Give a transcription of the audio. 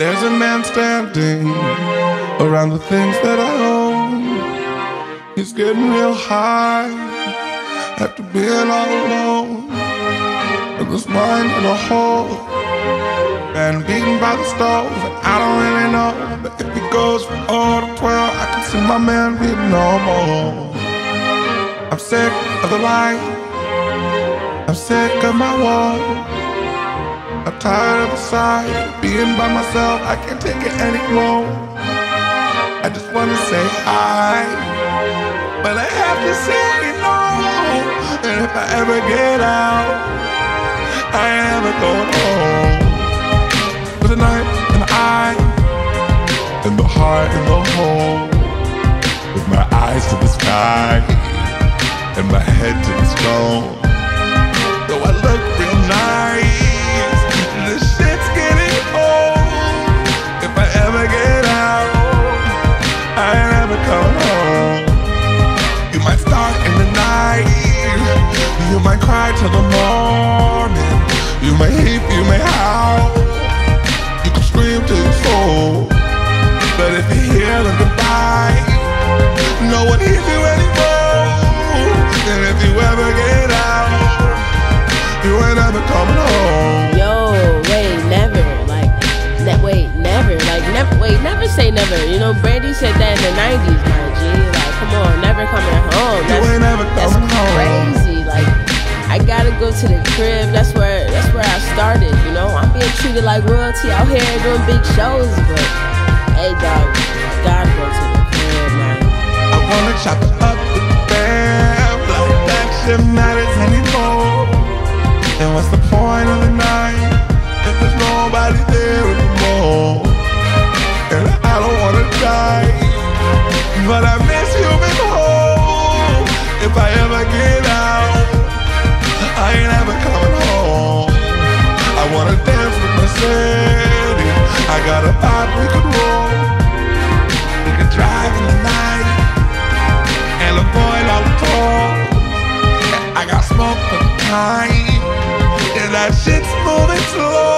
man standing around the things that I own. He's getting real high after being all alone. With his mind in a hole and beaten by the stove. And I don't really know, but if he goes from 0 to 12, I can see my man being normal. I'm sick of the light. I'm sick of my wall. I'm tired of the of being by myself. I can't take it anymore. I just wanna say hi, but I have to say no. And if I ever get out, I am going home. With a knife and the eye, and the heart in the hole. With my eyes to the sky, and my head to the stone. Get out, I ain't ever coming home. You might start in the night, you might cry till the morning. You may heap, you may say never. You know, Brandy said that in the '90s, my G. Like, come on, never coming home. That's, that's home. crazy. Like, I gotta go to the crib. That's where. That's where I started. You know, I'm being treated like royalty out here doing big shows, but hey, dog, gotta go to the crib, man. I wanna chop up the fam. Like that shit matters anymore. And what's the point of the Vibe we could roll. We could drive in the night and all the tolls. I got smoke for the night, and that shit's moving slow.